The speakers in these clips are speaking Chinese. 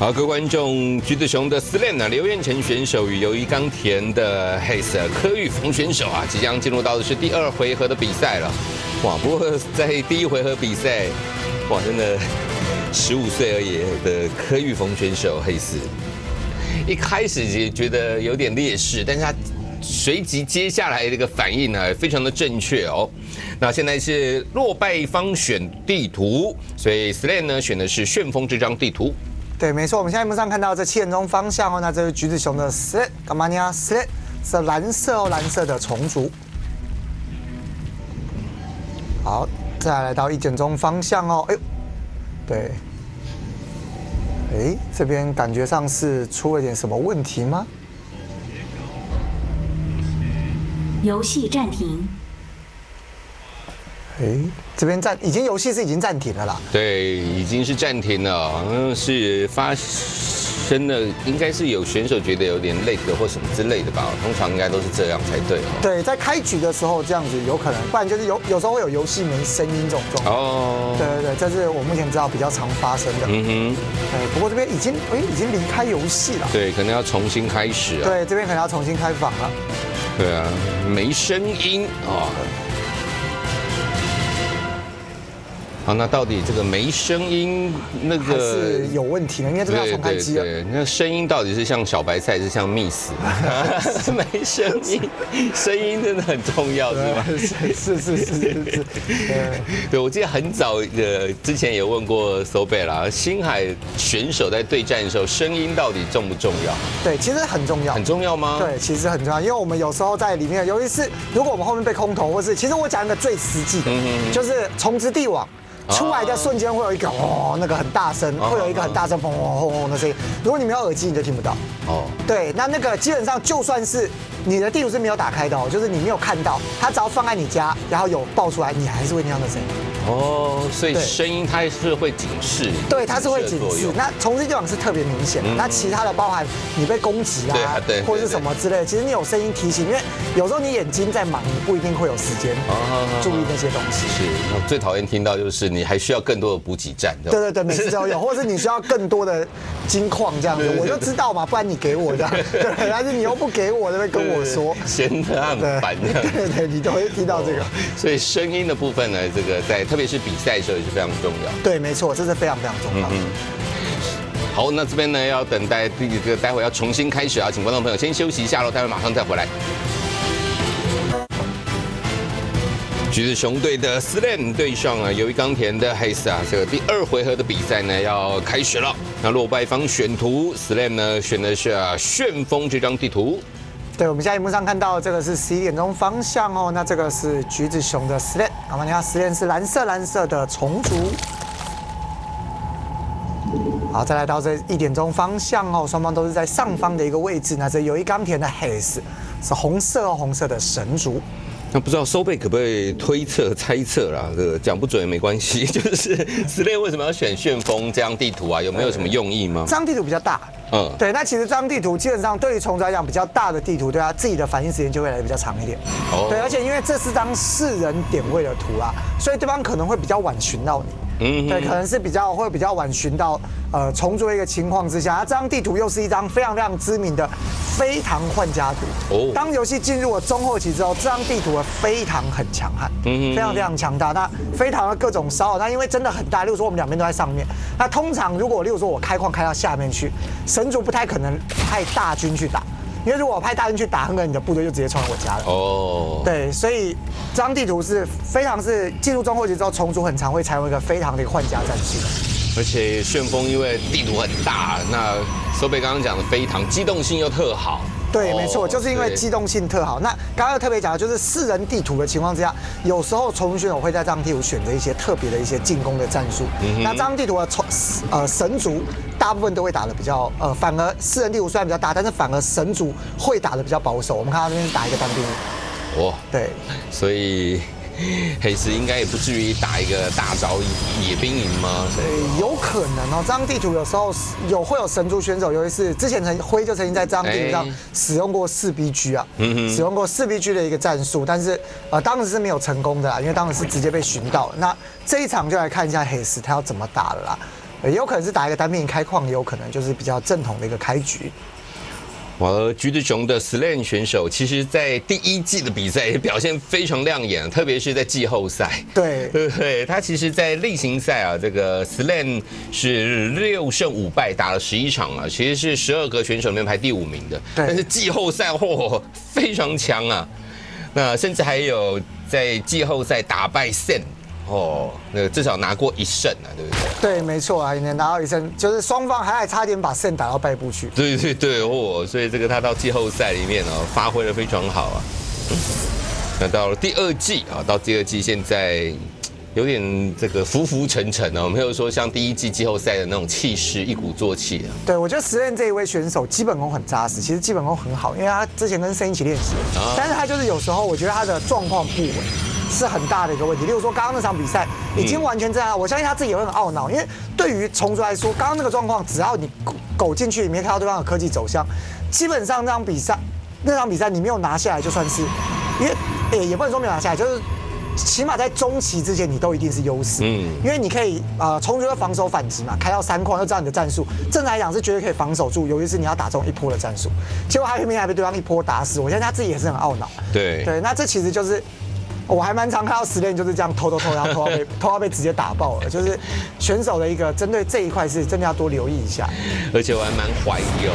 好，各位观众，橘子熊的思念呢？刘彦成选手与由于冈田的黑色柯玉峰选手啊，即将进入到的是第二回合的比赛了。哇，不过在第一回合比赛，哇，真的十五岁而已的柯玉峰选手黑丝，一开始也觉得有点劣势，但是他随即接下来这个反应呢，非常的正确哦。那现在是落败方选地图，所以 Slan 呢选的是旋风这张地图。对，没错，我们现在幕上看到这七点钟方向哦，那这是橘子熊的 Slan，干嘛呢？Slan 是蓝色哦，蓝色的虫族。好，再来到一点钟方向哦，哎呦，对，哎，这边感觉上是出了点什么问题吗？游戏暂停。哎，这边暂已经游戏是已经暂停了啦。对，已经是暂停了，好像是发生了，应该是有选手觉得有点累的或什么之类的吧。通常应该都是这样才对。对，在开局的时候这样子有可能，不然就是有有时候会有游戏没声音这种状况。哦。对对对，这是我目前知道比较常发生的。嗯哼。哎，不过这边已经哎已经离开游戏了。对，可能要重新开始啊。对，这边可能要重新开房了。对啊，没声音啊。好，那到底这个没声音那个是有问题呢？应该这个要重开机了。那声音到底是像小白菜，是像蜜死？是没声音，声音真的很重要，是吗？是是是是是。对，我记得很早的之前也问过 So 贝啦，星海选手在对战的时候，声音到底重不重要？对，其实很重要。很重要吗？对，其实很重要，因为我们有时候在里面，尤其是如果我们后面被空投，或是其实我讲一个最实际的，就是重置地网。出来的瞬间会有一个哦，那个很大声，会有一个很大声轰轰轰轰的声音。如果你没有耳机，你就听不到。哦，对，那那个基本上就算是你的地图是没有打开的哦，就是你没有看到，它只要放在你家，然后有爆出来，你还是会听到那声音。哦，所以声音它是会警示，对，它是会警示。那从这地方是特别明显的。那其他的包含你被攻击啊，对，或者是什么之类，其实你有声音提醒，因为有时候你眼睛在忙，你不一定会有时间注意那些东西。是，最讨厌听到就是你还需要更多的补给站，对对对，每次都有，或者是你需要更多的金矿这样子，我就知道嘛，不然你给我这样，对，但是你又不给我，就会跟我说，闲得很烦的，对对，你都会听到这个。所以声音的部分呢，这个在特别是比赛的时候也是非常重要。对，没错，这是非常非常重要。嗯好，那这边呢要等待这个待会要重新开始啊，请观众朋友先休息一下喽，待会马上再回来。橘子熊队的 Slam 对上啊，由于冈田的黑色啊，这个第二回合的比赛呢要开始了。那落败方选图 Slam 呢选的是啊旋风这张地图。对，我们现在荧幕上看到这个是十一点钟方向哦。那这个是橘子熊的 s l a n 好吗？你看 s l a n 是蓝色蓝色的虫族。好，再来到这一点钟方向哦，双方都是在上方的一个位置。那这有一冈田的 Haze 是红色哦，红色的神族。那不知道收贝可不可以推测猜测啦？这个讲不准也没关系。就是 s l a n 为什么要选旋风这张地图啊？有没有什么用意吗？这张地图比较大。嗯，对，那其实这张地图基本上对于虫子来讲比较大的地图，对它自己的反应时间就会来的比较长一点。哦，对，而且因为这是张四人点位的图啊，所以对方可能会比较晚寻到你。嗯，对，可能是比较会比较晚寻到呃重组的一个情况之下，那这张地图又是一张非常非常知名的飞堂换家图。哦，当游戏进入了中后期之后，这张地图的飞堂很强悍，嗯，非常非常强大。那飞堂的各种骚扰，那因为真的很大，例如说我们两边都在上面，那通常如果例如说我开矿开到下面去。神族不太可能派大军去打，因为如果我派大军去打，很可能你的部队就直接冲到我家了。哦，对，所以这张地图是非常是进入中后期之后，虫族很常会采用一个非常的一个换家战术。而且旋风因为地图很大，那收贝刚刚讲的飞堂机动性又特好。对，没错，就是因为机动性特好。那刚刚特别讲的就是四人地图的情况之下，有时候虫族选手会在这张地图选择一些特别的一些进攻的战术。那这张地图的重呃神族大部分都会打的比较呃，反而四人地图虽然比较大，但是反而神族会打的比较保守。我们看到这边是打一个单兵。哇，对，所以。黑石应该也不至于打一个大招野兵营吗？对，有可能哦。这张地图有时候有会有神族选手，尤其是之前曾灰就曾经在这张地图上使用过四 B G 啊，使用过四 B G 的一个战术，但是呃当时是没有成功的啦，因为当时是直接被寻到。那这一场就来看一下黑石他要怎么打了啦。也有可能是打一个单面开矿，也有可能就是比较正统的一个开局。而橘子熊的 Slan 选手，其实在第一季的比赛也表现非常亮眼，特别是在季后赛。对对 对，他其实，在例行赛啊，这个 Slan 是六胜五败，打了十一场啊，其实是十二个选手里面排第五名的。但是季后赛嚯，非常强啊！那甚至还有在季后赛打败 Sen。哦，那至少拿过一胜啊，对不对？对，没错啊，能拿到一胜，就是双方还还差点把胜打到败部去。对对对，哦，所以这个他到季后赛里面哦，发挥的非常好啊。那到了第二季啊，到第二季现在有点这个浮浮沉沉哦，没有说像第一季季后赛的那种气势，一鼓作气啊。对，我觉得实验这一位选手基本功很扎实，其实基本功很好，因为他之前跟森一起练习，但是他就是有时候我觉得他的状况不稳。是很大的一个问题。例如说，刚刚那场比赛已经完全这样，我相信他自己也会很懊恼，因为对于虫族来说，刚刚那个状况，只要你狗进去你没看到对方的科技走向，基本上那场比赛，那场比赛你没有拿下来，就算是，因为诶也不能说没有拿下来，就是起码在中期之前你都一定是优势。嗯，因为你可以呃虫族的防守反击嘛，开到三矿又知道你的战术，正常来讲是绝对可以防守住，尤其是你要打中一波的战术。结果他偏偏还被对方一波打死，我相信他自己也是很懊恼。对对，那这其实就是。我还蛮常看到十连就是这样偷偷偷，然后偷到被偷到被直接打爆了。就是选手的一个针对这一块是真的要多留意一下。而且我还蛮怀疑哦，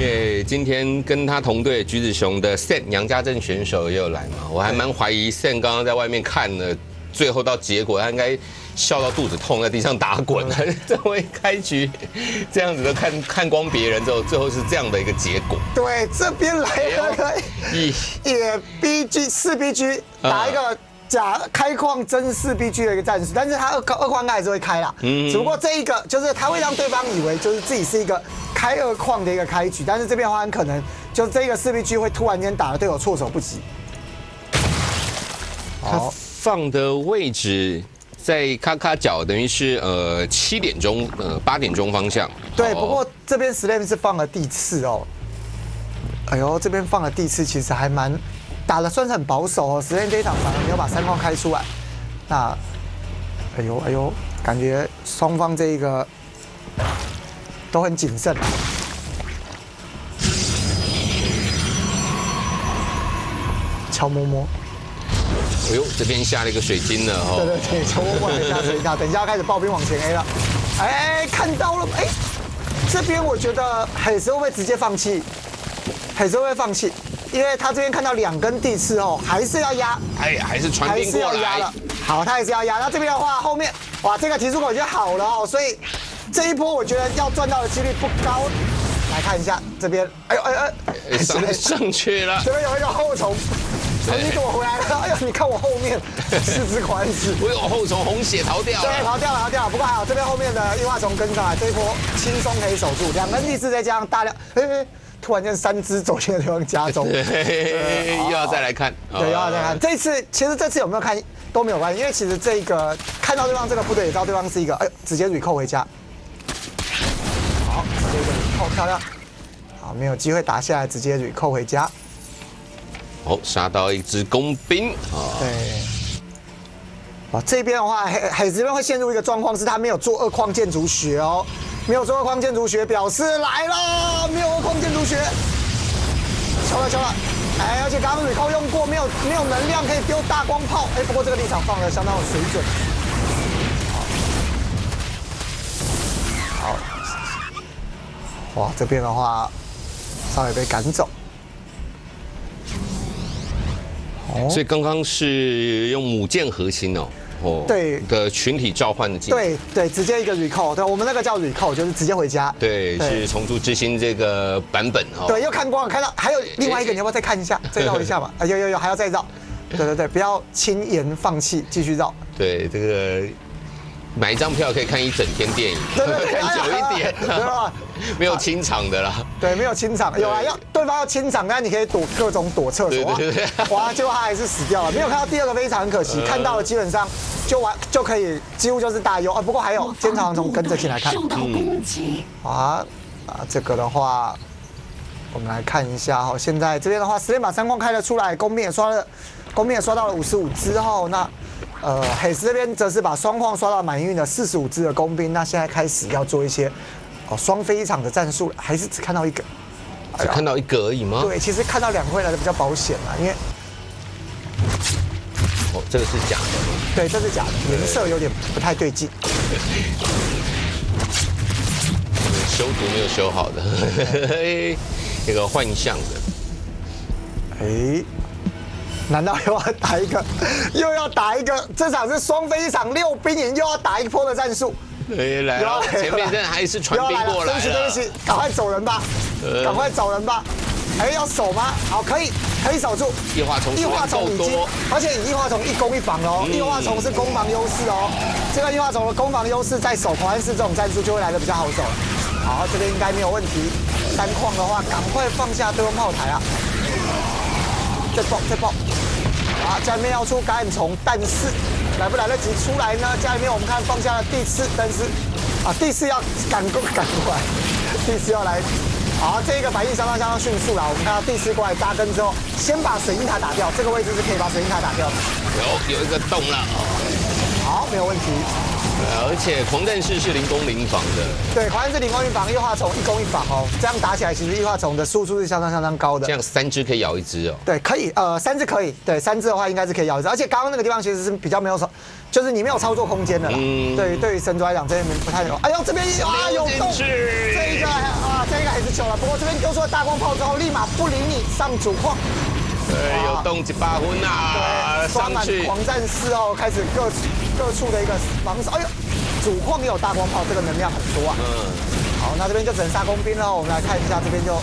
因为今天跟他同队橘子熊的 Sen 杨家镇选手也有来嘛，我还蛮怀疑 Sen 刚刚在外面看了，最后到结果他应该。笑到肚子痛，在地上打滚，这位开局这样子的看看光别人之后，最后是这样的一个结果。对，这边来了个也 B G 四 B G 打一个假开矿真四 B G 的一个战术，但是他二二矿还是会开啦。嗯。只不过这一个就是他会让对方以为就是自己是一个开二矿的一个开局，但是这边的话很可能就这个四 B G 会突然间打的队友措手不及。他放的位置。在咔咔角，等于是呃七点钟呃八点钟方向。对，不过这边 slam 是放了地刺哦。哎呦，这边放了地刺，其实还蛮打的，算是很保守哦。slam 这一场反而没有把三框开出来。那，哎呦哎呦，感觉双方这一个都很谨慎。悄摸摸。哎呦，这边下了一个水晶了哦。对对对，从过来下水下，等一下开始暴兵往前 A 了。哎，看到了哎，这边我觉得海蛇会直接放弃，海蛇会放弃，因为他这边看到两根地刺哦，还是要压。哎，还是传兵过来。好，他还是要压。那这边的话，后面哇，这个提速口已经好了哦，所以这一波我觉得要赚到的几率不高。来看一下这边，哎呦哎哎，上上去了。这边有一个后虫。你躲回来了！哎呦，你看我后面 四只款子，我有后虫红血逃掉了，对，逃掉了，逃掉了。不过还好，这边后面的樱花虫跟上来，这一波轻松可以守住。两根地势再加上大量，哎，突然间三只走进了对方家中，又要再来看，对，又要再看。这次其实这次有没有看都没有关系，因为其实这个看到对方这个部队，也知道对方是一个，哎，直接 recall 回家。好，直接一个 recall 漂亮。好，没有机会打下来，直接 recall 回家。哦，杀到一只工兵。啊！对，啊，这边的话，海海这边会陷入一个状况，是他没有做二矿建筑学哦，没有做二矿建筑学，表示来了，没有二矿建筑学，敲了敲了，哎，而且刚刚铝扣用过，没有没有能量可以丢大光炮，哎，不过这个立场放的相当有水准，好，哇，这边的话稍微被赶走。所以刚刚是用母舰核心哦，哦，对。的群体召唤的技能，对对，直接一个 recall，对，我们那个叫 recall，就是直接回家，对，是重铸之心这个版本哦，对，又看光了，看到还有另外一个，你要不要再看一下，再绕一下嘛？啊，有有有，还要再绕，对对对，不要轻言放弃，继续绕，对这个。买一张票可以看一整天电影，对对对，看 久一点，对吧？没有清场的啦，对，没有清场，有啊，要对方要清场，那你可以躲各种躲厕所，哇，结果他还是死掉了，没有看到第二个非常很可惜，看到了基本上就完就可以，几乎就是大优啊。不过还有监察从跟着进来看，啊啊，这个的话，我们来看一下哈，现在这边的话，时间把三光开了出来，公面也刷了，公面也刷到了五十五之后，那。呃，黑石这边则是把双矿刷到满运的四十五支的工兵，那现在开始要做一些哦双飞场的战术，还是只看到一个，只看到一个而已吗？对，其实看到两个会来的比较保险嘛，因为哦，这个是假的，对，这是假的，颜色有点不太对劲。修图没有修好的，一个幻象的。哎，难道又要打一个，又要打一个？这场是双飞一场六兵营，又要打一波的战术。对，来了，前面这还是传兵过来。对不起，对不起，赶快走人吧，赶快走人吧。哎，要守吗？好，可以，可以守住。异化虫，异化虫已经，而且异化虫一攻一防哦。异化虫是攻防优势哦。这个异化虫的攻防优势，在守狂安寺这种战术就会来的比较好守。好，这个应该没有问题。三矿的话，赶快放下对方炮台啊！再爆，再爆！啊，家里面要出感染虫，但是来不来得及出来呢？家里面我们看放下了第四，但是啊，第四要赶过赶过来，第四要来。好，这个反应相当相当迅速了。我们看到第四过来扎根之后，先把水晶塔打掉，这个位置是可以把水晶塔打掉的。有有一个洞了。好，没有问题。而且狂战士是零攻零防的，对，狂战士零攻零防，异化虫一攻一防哦，这样打起来其实异化虫的输出是相当相当高的。这样三只可以咬一只哦。对，可以，呃，三只可以，对，三只的话应该是可以咬一只，而且刚刚那个地方其实是比较没有操，就是你没有操作空间的啦。嗯。对，对于神族来讲这边不太有。哎呦，这边啊有洞，这一个啊这一个还是球了，不过这边丢出了大光炮之后，立马不理你上主矿。对，有动几八分啊，上去。狂战士哦，开始各各处的一个防守，哎呦。主矿也有大光炮，这个能量很多啊。嗯，好，那这边就只能杀工兵了。我们来看一下，这边就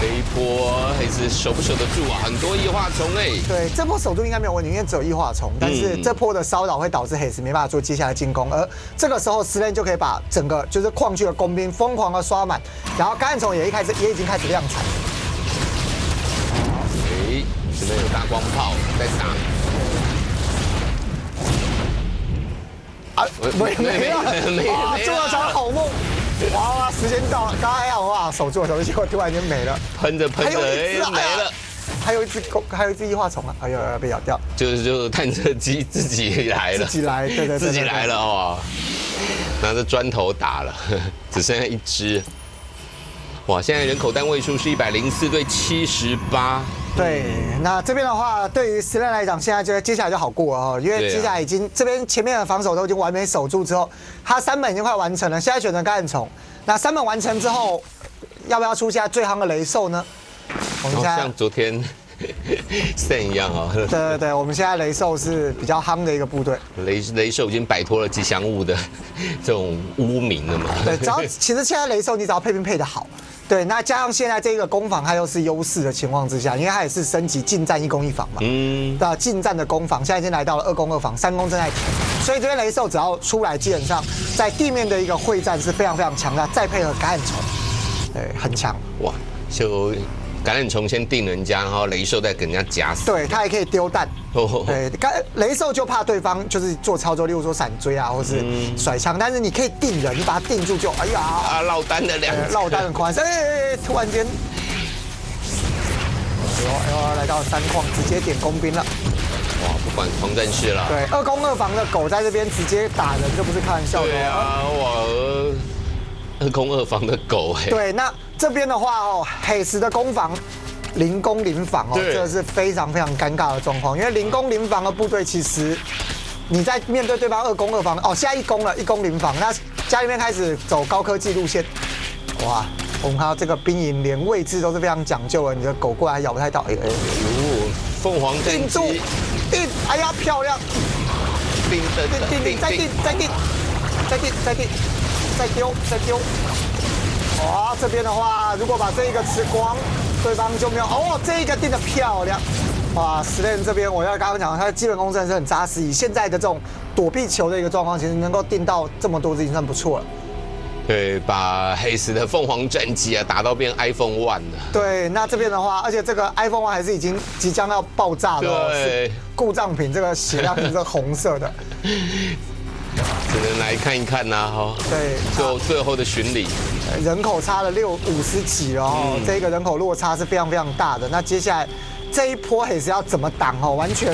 这一波还是守不守得住啊？很多异化虫哎。对，这波守住应该没有问题，因为只有异化虫。但是这波的骚扰会导致黑石没办法做接下来进攻，而这个时候石链就可以把整个就是矿区的工兵疯狂的刷满，然后干虫也一开始也已经开始量产。哎，这边有大光炮在打。没 没了，哇！做了场好梦，哇！时间到了，刚刚还好哇，守住了，结果突然间没了，喷着喷着没了，还有一只狗，还有一只异化虫啊，哎呦，要被咬掉，就是就是探测机自己来了，自己来，对对，自己来了哦，拿着砖头打了，只剩下一只，哇！现在人口单位数是一百零四对七十八。对，那这边的话，对于石链来讲，现在就接下来就好过了哦，因为接下来已经这边前面的防守都已经完美守住之后，他三本已经快完成了，现在选择干虫。那三本完成之后，要不要出现最夯的雷兽呢？我们现在像昨天 圣一样哦。对对对，我们现在雷兽是比较夯的一个部队。雷雷兽已经摆脱了吉祥物的这种污名了嘛？对，只要其实现在雷兽你只要配兵配的好。对，那加上现在这个攻防，它又是优势的情况之下，因为它也是升级近战一攻一防嘛。嗯。那近战的攻防，现在已经来到了二攻二防，三攻正在填，所以这边雷兽只要出来，基本上在地面的一个会战是非常非常强的，再配合感染虫，对，很强。哇，就。感染虫先定人家，然后雷兽再给人家夹死。对，它还可以丢弹。对，干雷兽就怕对方就是做操作，例如说闪追啊，或是甩枪。但是你可以定人，你把它定住就，哎呀，啊，落单的两，落单很快。哎，突然间，哎呦，哎呦，来到三矿，直接点工兵了。哇，不管狂战士了。对，二攻二防的狗在这边直接打人，这不是开玩笑的。对啊，哇。二攻二防的狗哎，对，那这边的话哦，黑石的攻防零攻零防哦，这是非常非常尴尬的状况，因为零攻零防的部队其实你在面对对方二攻二防哦，现在一攻了，一攻零防，那家里面开始走高科技路线，哇，我们看到这个兵营连位置都是非常讲究的，你的狗过来咬不太到，哎哎，哟，凤凰定住，定，哎呀漂亮，定定定定，再定再定再定再定。再丢，再丢！哇，这边的话，如果把这一个吃光，对方就没有。哦，这一个定的漂亮！哇，石链这边，我要刚刚讲，他的基本功真的是很扎实。以现在的这种躲避球的一个状况，其实能够定到这么多，已经算不错了。对，把黑石的凤凰战机啊打到变 iPhone One 了。对，那这边的话，而且这个 iPhone One 还是已经即将要爆炸了。对，故障品，这个血量是红色的。来看一看呐，哈。对，就最后的巡礼，人口差了六五十几哦，这个人口落差是非常非常大的。那接下来这一波黑是要怎么挡哦？完全，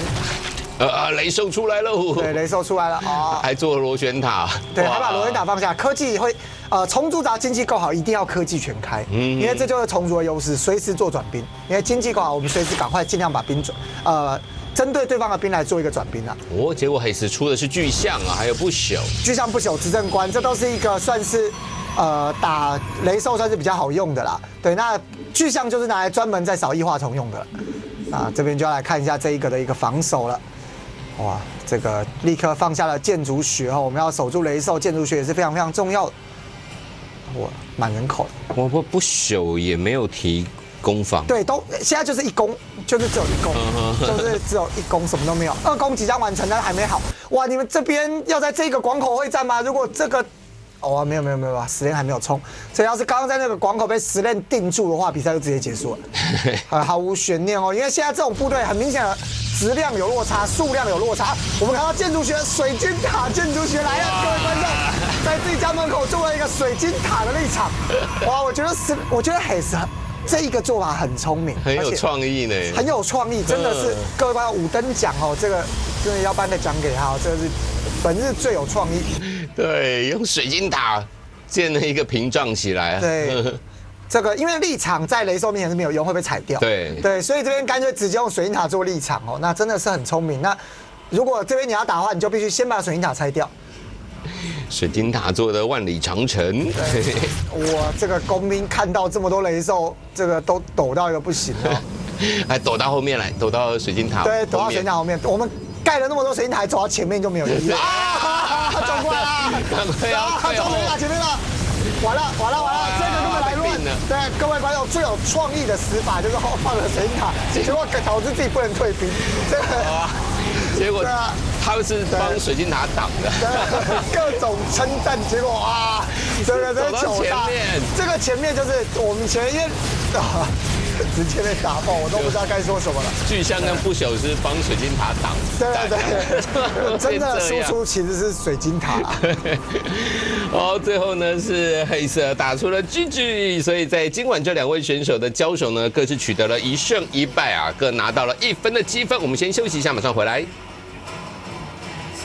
呃啊，雷兽出来了，对，雷兽出来了啊，还做螺旋塔，对，还把螺旋塔放下，科技会呃重组，只要经济够好，一定要科技全开，嗯，因为这就是重组的优势，随时做转兵，因为经济够好，我们随时赶快尽量把兵转，呃。针对对方的兵来做一个转兵啊！哦，结果黑石出的是巨象啊，还有不朽巨象不朽执政官，这都是一个算是呃打雷兽算是比较好用的啦。对，那巨象就是拿来专门在扫异化虫用的。啊，这边就要来看一下这一个的一个防守了。哇，这个立刻放下了建筑学哦，我们要守住雷兽，建筑学也是非常非常重要的。哇，满人口，我不不朽也没有提。攻防对，都现在就是一攻，就是只有一攻，就是只有一攻，什么都没有。二攻即将完成，但还没好。哇，你们这边要在这个广口会战吗？如果这个，哦，没有没有没有啊，十连还没有冲。所以要是刚刚在那个广口被十连定住的话，比赛就直接结束了，呃，毫无悬念哦。因为现在这种部队很明显的质量有落差，数量有落差。我们看到建筑学水晶塔，建筑学来了，各位观众，在自己家门口做了一个水晶塔的立场。哇，我觉得是，我觉得很是。这一个做法很聪明，很有创意呢，很有创意，真的是各位观众五等奖哦，这个真的要颁个奖给他，这个是本日最有创意。对，用水晶塔建了一个屏障起来。对，这个因为立场在雷兽面前是没有用，会被踩掉。对对，所以这边干脆直接用水晶塔做立场哦，那真的是很聪明。那如果这边你要打的话，你就必须先把水晶塔拆掉。水晶塔做的万里长城，我！这个工兵看到这么多雷兽，这个都抖到一个不行了，还 抖到后面来，抖到水晶塔。对，抖到水晶塔后面。我们盖了那么多水晶塔，走到前面就没有意义了。啊！走过来了，对啊，走水晶塔前面了，完了完了完了，这个根本来乱了。对，各位观众最有创意的死法就是后放了水晶塔，结果导致自己不能退兵。这个，结果。他们是帮水晶塔挡的，各种称赞，结果啊，这个这个前面，这个前面就是我们前面啊，直接被打爆，我都不知道该说什么了。巨象跟不朽是帮水晶塔挡，对对，真的输出其实是水晶塔。好，最后呢是黑色打出了 GG，所以在今晚这两位选手的交手呢，各自取得了一胜一败啊，各拿到了一分的积分。我们先休息一下，马上回来。